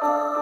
Bob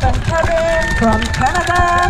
Kevin. From Canada.